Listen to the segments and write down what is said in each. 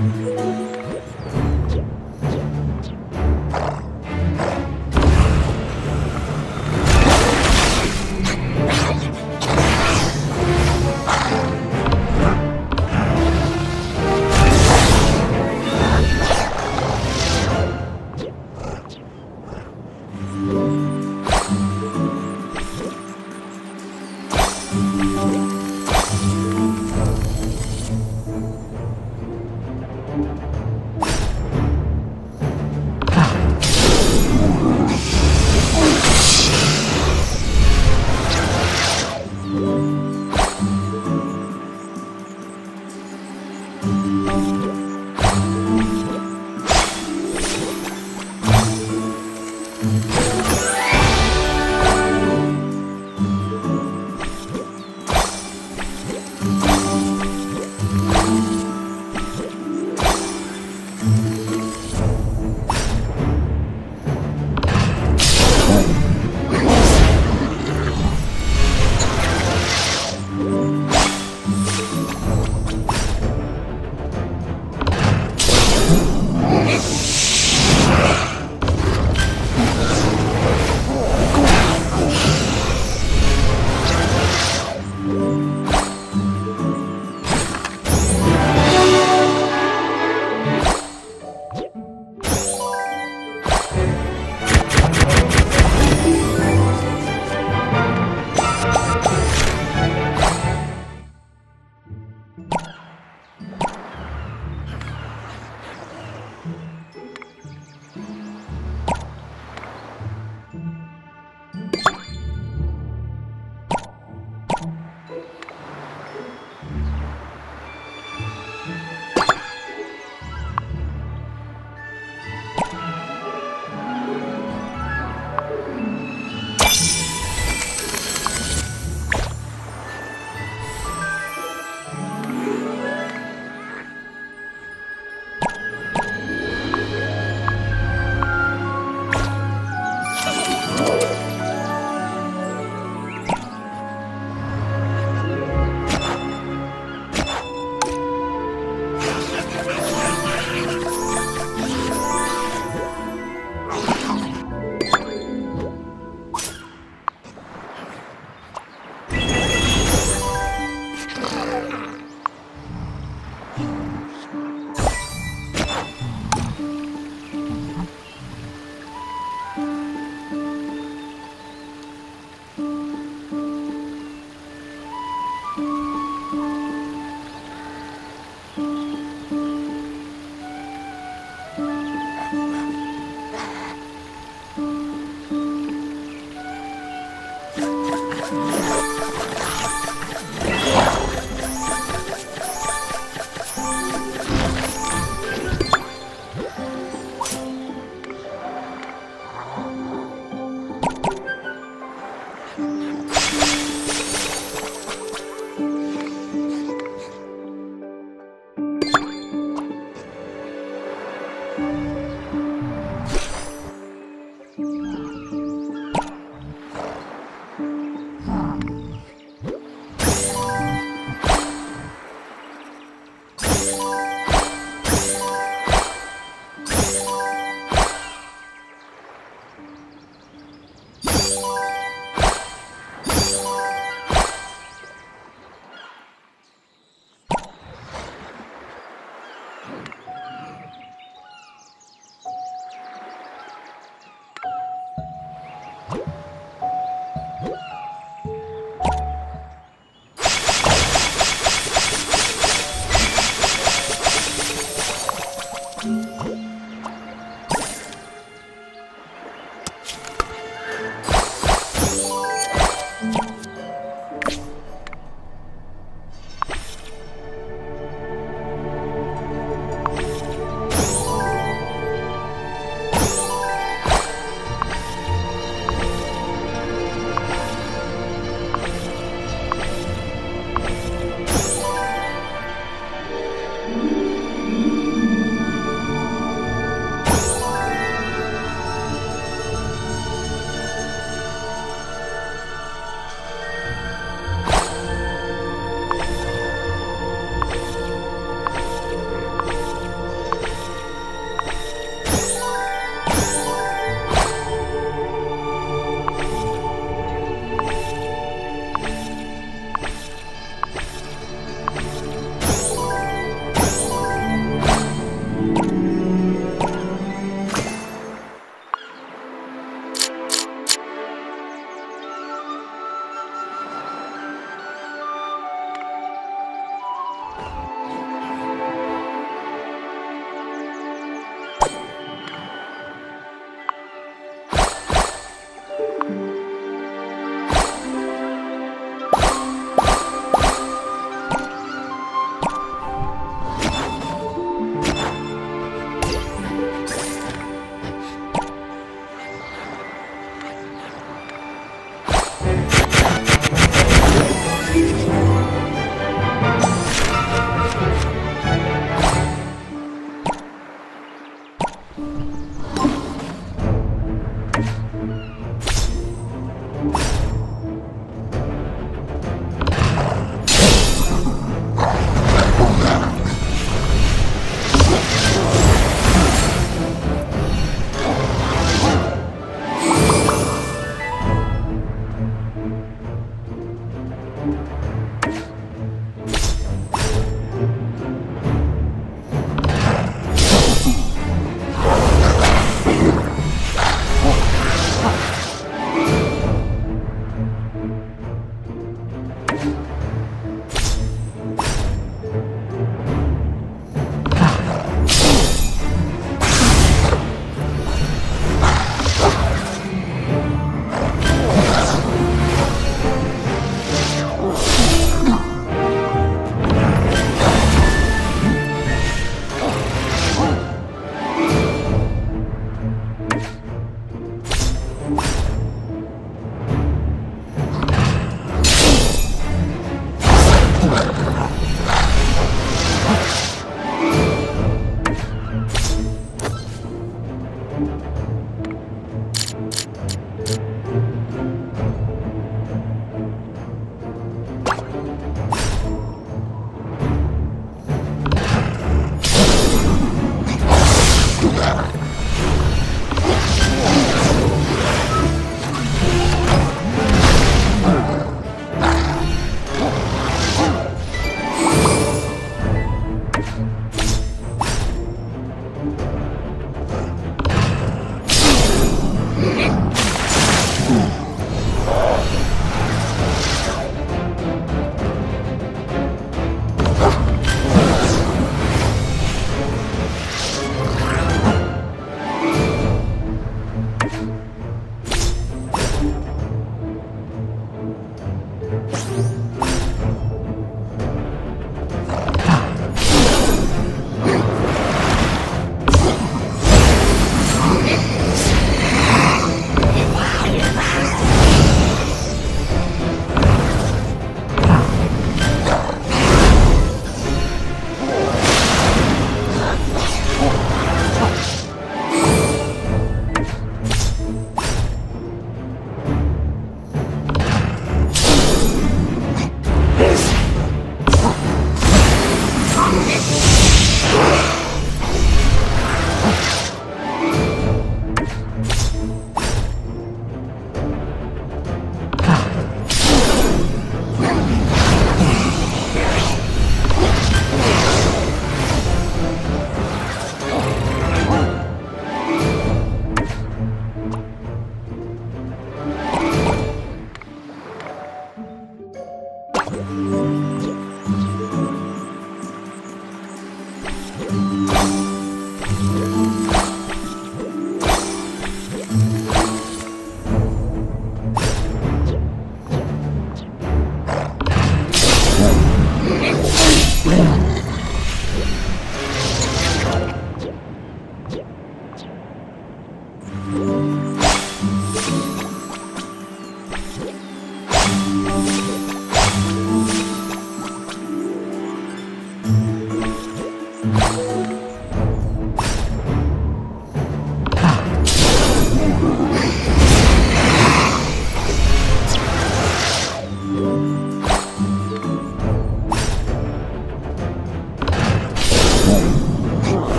Música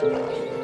Música